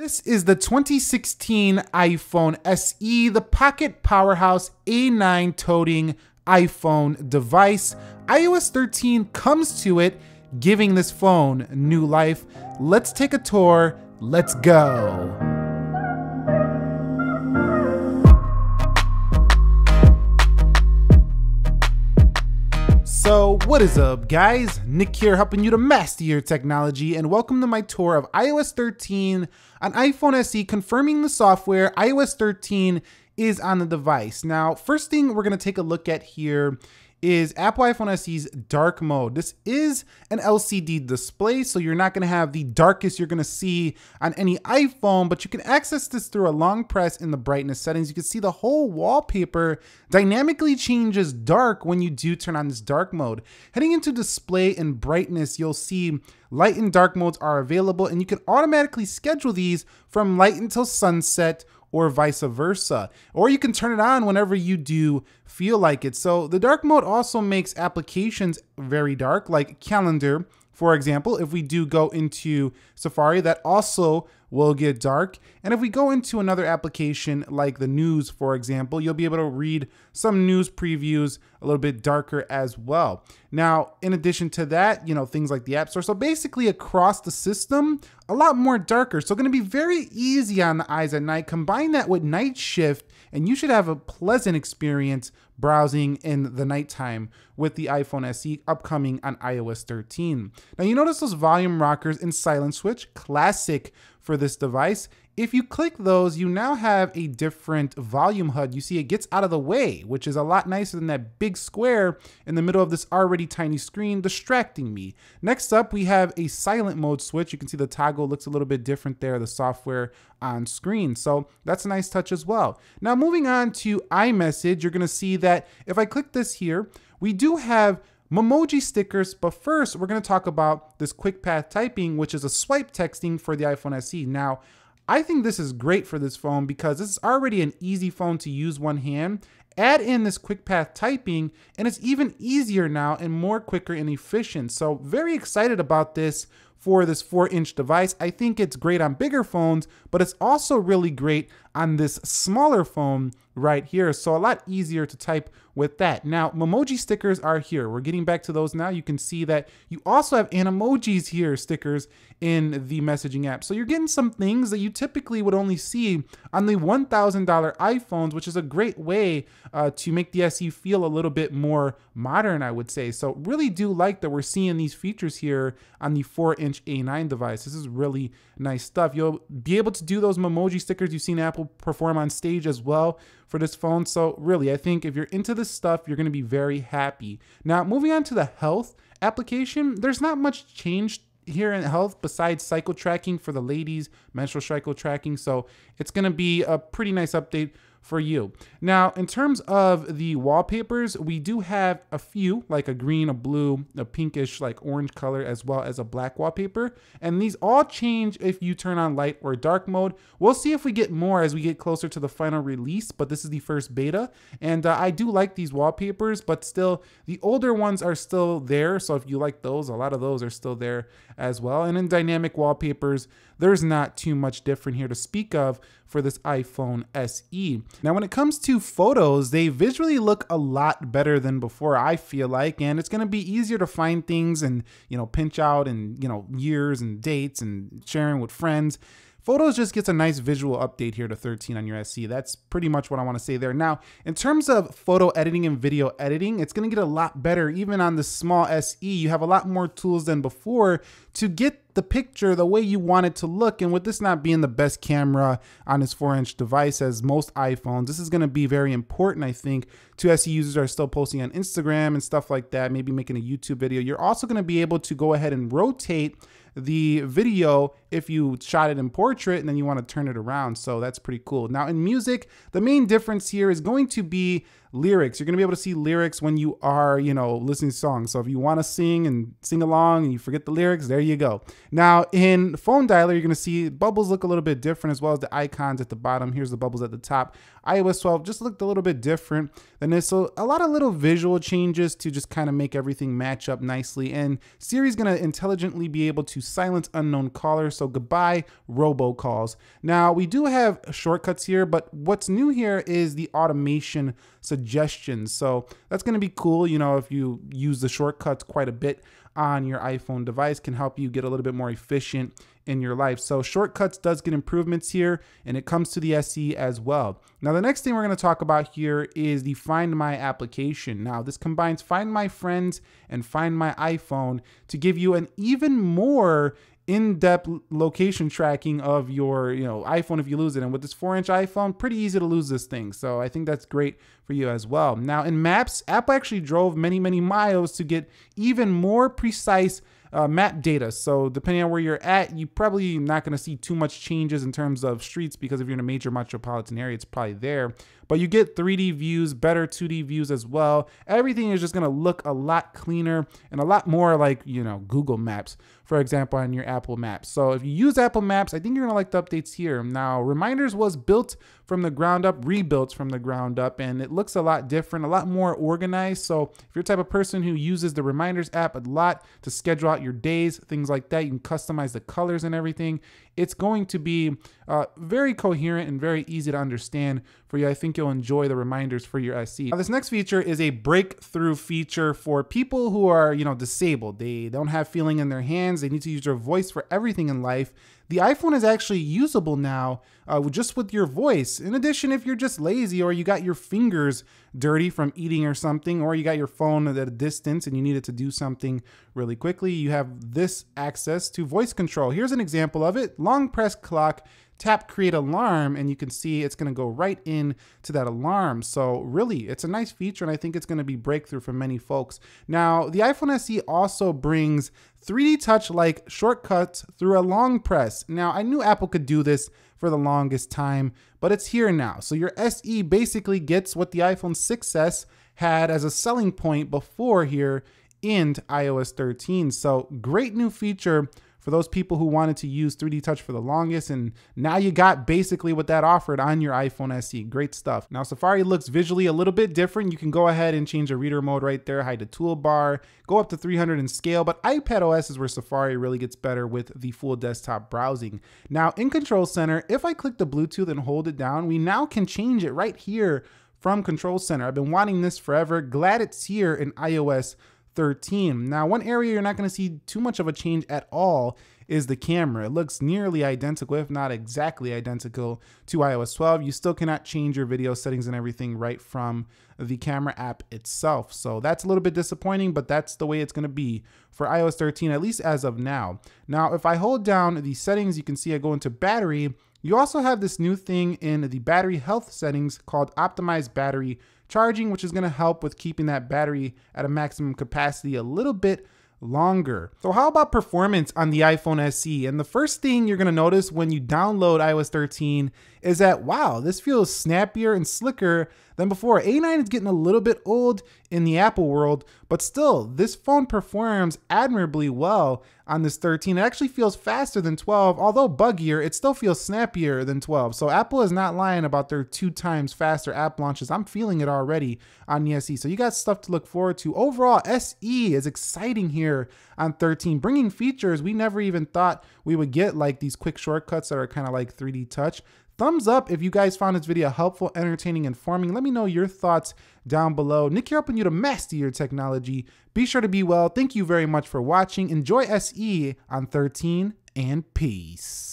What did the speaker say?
This is the 2016 iPhone SE, the Pocket Powerhouse A9 toting iPhone device. iOS 13 comes to it, giving this phone new life. Let's take a tour. Let's go. What is up, guys? Nick here, helping you to master your technology, and welcome to my tour of iOS 13 on iPhone SE, confirming the software. iOS 13 is on the device. Now, first thing we're going to take a look at here is Apple iPhone SE's dark mode. This is an LCD display, so you're not gonna have the darkest you're gonna see on any iPhone, but you can access this through a long press in the brightness settings. You can see the whole wallpaper dynamically changes dark when you do turn on this dark mode. Heading into display and brightness, you'll see light and dark modes are available, and you can automatically schedule these from light until sunset or vice versa. Or you can turn it on whenever you do feel like it. So the dark mode also makes applications very dark, like calendar, for example. If we do go into Safari, that also will get dark. And if we go into another application like the news, for example, you'll be able to read some news previews a little bit darker as well. Now, in addition to that, you know, things like the App Store. So basically across the system, a lot more darker. So going to be very easy on the eyes at night. Combine that with night shift and you should have a pleasant experience browsing in the nighttime with the iPhone SE upcoming on iOS 13. Now you notice those volume rockers and silent switch, classic for this device. If you click those, you now have a different volume HUD. You see it gets out of the way, which is a lot nicer than that big square in the middle of this already tiny screen distracting me. Next up, we have a silent mode switch. You can see the toggle looks a little bit different there, the software on screen. So that's a nice touch as well. Now moving on to iMessage, you're gonna see that if I click this here, we do have Memoji stickers, but first we're gonna talk about this quick path typing, which is a swipe texting for the iPhone SE. Now, I think this is great for this phone because this is already an easy phone to use one hand. Add in this quick path typing and it's even easier now and more quicker and efficient. So very excited about this for this 4 inch device. I think it's great on bigger phones, but it's also really great on this smaller phone right here. So a lot easier to type with that. Now, Memoji stickers are here. We're getting back to those now. You can see that you also have Animojis here stickers in the messaging app. So you're getting some things that you typically would only see on the $1,000 iPhones, which is a great way uh, to make the SE feel a little bit more modern, I would say. So really do like that we're seeing these features here on the 4-inch A9 device. This is really nice stuff. You'll be able to do those Memoji stickers you've seen Apple perform on stage as well for this phone. So really, I think if you're into this stuff, you're going to be very happy. Now, moving on to the health application, there's not much change here in health besides cycle tracking for the ladies, menstrual cycle tracking. So it's going to be a pretty nice update for you. Now, in terms of the wallpapers, we do have a few, like a green, a blue, a pinkish, like orange color, as well as a black wallpaper. And these all change if you turn on light or dark mode. We'll see if we get more as we get closer to the final release, but this is the first beta. And uh, I do like these wallpapers, but still, the older ones are still there. So if you like those, a lot of those are still there as well. And in dynamic wallpapers, there's not too much different here to speak of for this iPhone SE. Now, when it comes to photos, they visually look a lot better than before, I feel like, and it's gonna be easier to find things and, you know, pinch out and, you know, years and dates and sharing with friends. Photos just gets a nice visual update here to 13 on your SE. That's pretty much what I want to say there. Now, in terms of photo editing and video editing, it's going to get a lot better. Even on the small SE, you have a lot more tools than before to get the picture the way you want it to look. And with this not being the best camera on this 4 inch device as most iPhones, this is going to be very important, I think, to SE users are still posting on Instagram and stuff like that, maybe making a YouTube video. You're also going to be able to go ahead and rotate the video if you shot it in portrait and then you want to turn it around. So that's pretty cool. Now in music, the main difference here is going to be lyrics. You're gonna be able to see lyrics when you are, you know, listening to songs. So if you wanna sing and sing along and you forget the lyrics, there you go. Now in phone dialer, you're gonna see bubbles look a little bit different as well as the icons at the bottom. Here's the bubbles at the top. iOS 12 just looked a little bit different than this. So a lot of little visual changes to just kind of make everything match up nicely. And Siri's gonna intelligently be able to silence unknown callers. So goodbye robocalls. Now we do have shortcuts here, but what's new here is the automation suggestions. So that's going to be cool. You know, if you use the shortcuts quite a bit on your iPhone device can help you get a little bit more efficient in your life. So shortcuts does get improvements here and it comes to the SE as well. Now the next thing we're going to talk about here is the Find My application. Now this combines Find My Friends and Find My iPhone to give you an even more in-depth location tracking of your you know iphone if you lose it and with this 4-inch iphone pretty easy to lose this thing so i think that's great for you as well now in maps apple actually drove many many miles to get even more precise uh, map data. So depending on where you're at, you probably not going to see too much changes in terms of streets because if you're in a major metropolitan area, it's probably there. But you get 3D views, better 2D views as well. Everything is just going to look a lot cleaner and a lot more like, you know, Google Maps, for example, on your Apple Maps. So if you use Apple Maps, I think you're going to like the updates here. Now, Reminders was built from the ground up, rebuilt from the ground up, and it looks a lot different, a lot more organized. So if you're type of person who uses the Reminders app a lot to schedule out your days, things like that, you can customize the colors and everything. It's going to be uh, very coherent and very easy to understand for you. I think you'll enjoy the reminders for your SE. Now, this next feature is a breakthrough feature for people who are, you know, disabled. They don't have feeling in their hands. They need to use their voice for everything in life. The iPhone is actually usable now uh, just with your voice. In addition, if you're just lazy or you got your fingers dirty from eating or something, or you got your phone at a distance and you needed to do something really quickly, you have this access to voice control. Here's an example of it. Long press clock tap create alarm and you can see it's going to go right in to that alarm. So really, it's a nice feature and I think it's going to be breakthrough for many folks. Now, the iPhone SE also brings 3D touch like shortcuts through a long press. Now, I knew Apple could do this for the longest time, but it's here now. So your SE basically gets what the iPhone 6s had as a selling point before here in iOS 13. So great new feature for those people who wanted to use 3D Touch for the longest. And now you got basically what that offered on your iPhone SE. Great stuff. Now Safari looks visually a little bit different. You can go ahead and change the reader mode right there, hide the toolbar, go up to 300 in scale, but iPad OS is where Safari really gets better with the full desktop browsing. Now in Control Center, if I click the Bluetooth and hold it down, we now can change it right here from Control Center. I've been wanting this forever. Glad it's here in iOS 13. Now, one area you're not going to see too much of a change at all is the camera. It looks nearly identical, if not exactly identical to iOS 12. You still cannot change your video settings and everything right from the camera app itself. So that's a little bit disappointing, but that's the way it's going to be for iOS 13, at least as of now. Now, if I hold down the settings, you can see I go into battery. You also have this new thing in the battery health settings called optimize battery charging, which is going to help with keeping that battery at a maximum capacity a little bit longer. So how about performance on the iPhone SE? And the first thing you're gonna notice when you download iOS 13 is that, wow, this feels snappier and slicker than before. A9 is getting a little bit old in the Apple world, but still, this phone performs admirably well on this 13. It actually feels faster than 12, although buggier, it still feels snappier than 12. So Apple is not lying about their two times faster app launches. I'm feeling it already on the SE. So you got stuff to look forward to. Overall, SE is exciting here on 13, bringing features we never even thought we would get, like these quick shortcuts that are kind of like 3D touch. Thumbs up if you guys found this video helpful, entertaining, informing. Let me know your thoughts down below. Nick here helping you to master your technology. Be sure to be well. Thank you very much for watching. Enjoy SE on 13 and peace.